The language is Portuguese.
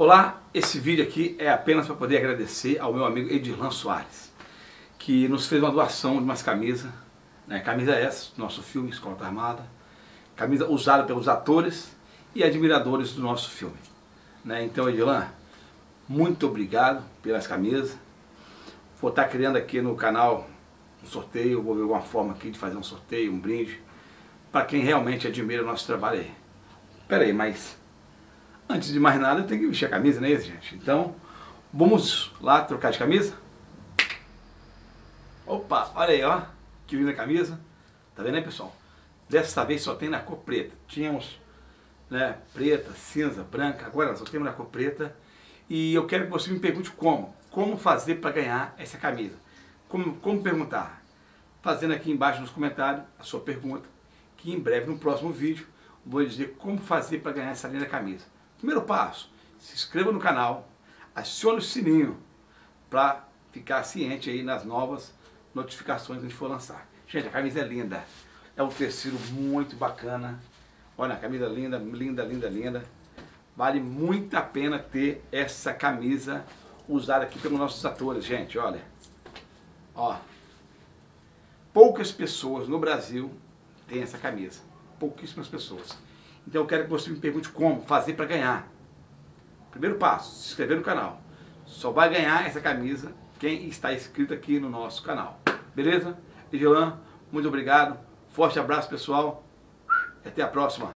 Olá, esse vídeo aqui é apenas para poder agradecer ao meu amigo Edirlan Soares, que nos fez uma doação de umas camisas, né? camisa essa, do nosso filme Escola Armada, camisa usada pelos atores e admiradores do nosso filme. Né? Então, Edirlan, muito obrigado pelas camisas. Vou estar criando aqui no canal um sorteio, vou ver alguma forma aqui de fazer um sorteio, um brinde, para quem realmente admira o nosso trabalho aí. Pera aí, mas antes de mais nada, tenho que vestir a camisa, não é isso, gente? Então, vamos lá trocar de camisa? Opa, olha aí, ó, que linda camisa. Tá vendo aí, pessoal? Dessa vez só tem na cor preta. Tínhamos, né, preta, cinza, branca, agora só temos na cor preta. E eu quero que você me pergunte como. Como fazer para ganhar essa camisa? Como, como perguntar? Fazendo aqui embaixo nos comentários a sua pergunta, que em breve, no próximo vídeo, vou dizer como fazer para ganhar essa linda camisa. Primeiro passo, se inscreva no canal, acione o sininho para ficar ciente aí nas novas notificações que a gente for lançar. Gente, a camisa é linda, é um tecido muito bacana, olha a camisa linda, linda, linda, linda. Vale muito a pena ter essa camisa usada aqui pelos nossos atores, gente, olha. Ó, poucas pessoas no Brasil têm essa camisa, pouquíssimas pessoas. Então eu quero que você me pergunte como fazer para ganhar. Primeiro passo, se inscrever no canal. Só vai ganhar essa camisa quem está inscrito aqui no nosso canal. Beleza? Egelan, muito obrigado. Forte abraço pessoal. Até a próxima.